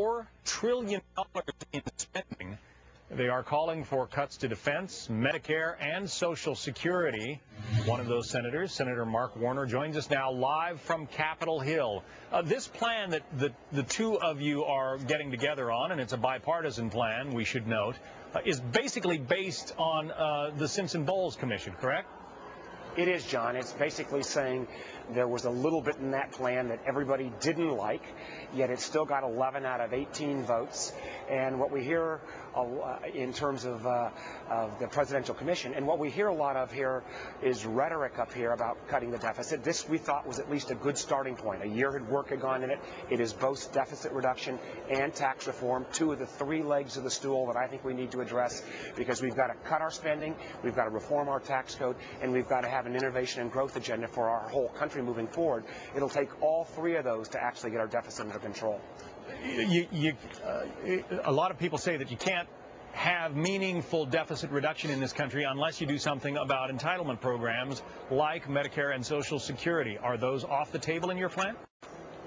$4 trillion in spending. They are calling for cuts to defense, Medicare, and Social Security. One of those senators, Senator Mark Warner, joins us now live from Capitol Hill. Uh, this plan that the, the two of you are getting together on, and it's a bipartisan plan, we should note, uh, is basically based on uh, the Simpson-Bowles Commission, correct? It is, John. It's basically saying there was a little bit in that plan that everybody didn't like, yet it still got 11 out of 18 votes. And what we hear uh, in terms of, uh, of the Presidential Commission, and what we hear a lot of here is rhetoric up here about cutting the deficit. This we thought was at least a good starting point. A year had work had gone in it. It is both deficit reduction and tax reform, two of the three legs of the stool that I think we need to address because we've got to cut our spending, we've got to reform our tax code, and we've got to have an innovation and growth agenda for our whole country moving forward. It'll take all three of those to actually get our deficit under control. You, you, uh, a lot of people say that you can't have meaningful deficit reduction in this country unless you do something about entitlement programs like Medicare and Social Security. Are those off the table in your plan?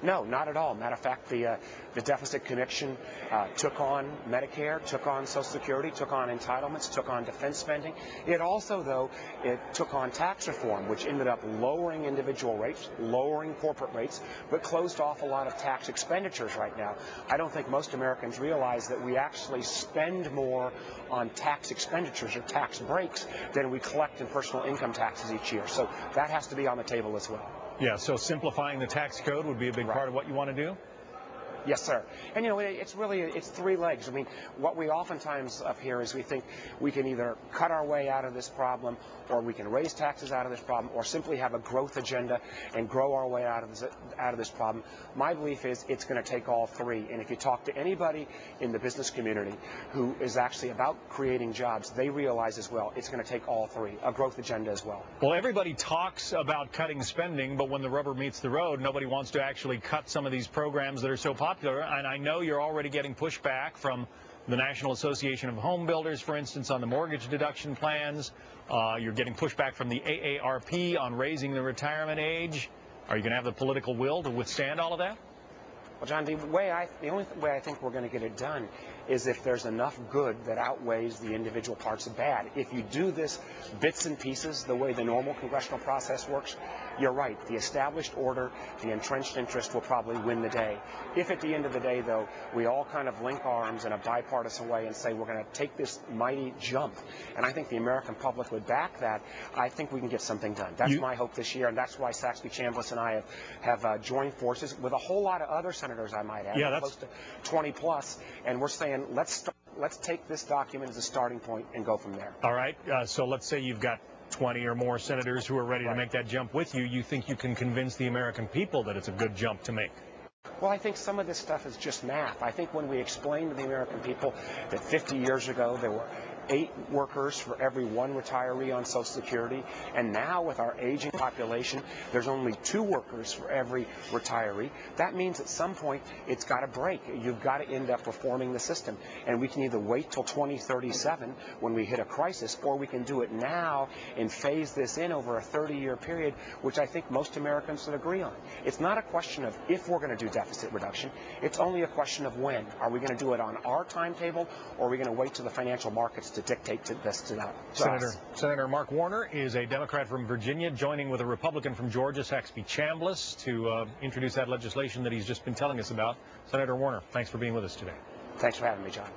No, not at all. Matter of fact, the uh, the deficit commission uh, took on Medicare, took on Social Security, took on entitlements, took on defense spending. It also, though, it took on tax reform, which ended up lowering individual rates, lowering corporate rates, but closed off a lot of tax expenditures right now. I don't think most Americans realize that we actually spend more on tax expenditures or tax breaks than we collect in personal income taxes each year. So that has to be on the table as well. Yeah, so simplifying the tax code would be a big right. part of what you want to do? Yes, sir. And you know, it's really it's three legs. I mean, what we oftentimes up here is we think we can either cut our way out of this problem, or we can raise taxes out of this problem, or simply have a growth agenda and grow our way out of this out of this problem. My belief is it's going to take all three. And if you talk to anybody in the business community who is actually about creating jobs, they realize as well it's going to take all three, a growth agenda as well. Well, everybody talks about cutting spending, but when the rubber meets the road, nobody wants to actually cut some of these programs that are so popular popular, and I know you're already getting pushback from the National Association of Home Builders, for instance, on the mortgage deduction plans. Uh, you're getting pushback from the AARP on raising the retirement age. Are you going to have the political will to withstand all of that? Well, John, the way I, the only way I think we're going to get it done is if there's enough good that outweighs the individual parts of bad. If you do this bits and pieces, the way the normal congressional process works, you're right. The established order, the entrenched interest will probably win the day. If at the end of the day, though, we all kind of link arms in a bipartisan way and say we're going to take this mighty jump, and I think the American public would back that, I think we can get something done. That's you, my hope this year, and that's why Saxby Chambliss and I have, have uh, joined forces with a whole lot of other senators I might add. Yeah, close to 20 plus, and we're saying let's start, let's take this document as a starting point and go from there. All right. Uh, so let's say you've got 20 or more senators who are ready to make that jump with you. You think you can convince the American people that it's a good jump to make? Well, I think some of this stuff is just math. I think when we explain to the American people that 50 years ago there were eight workers for every one retiree on Social Security. And now with our aging population, there's only two workers for every retiree. That means at some point it's got to break. You've got to end up reforming the system. And we can either wait till 2037 when we hit a crisis, or we can do it now and phase this in over a 30-year period, which I think most Americans would agree on. It's not a question of if we're going to do deficit reduction. It's only a question of when. Are we going to do it on our timetable, or are we going to wait till the financial markets to dictate to this to that. To Senator us. Senator Mark Warner is a Democrat from Virginia, joining with a Republican from Georgia, Saxby Chambliss, to uh, introduce that legislation that he's just been telling us about. Senator Warner, thanks for being with us today. Thanks for having me, John.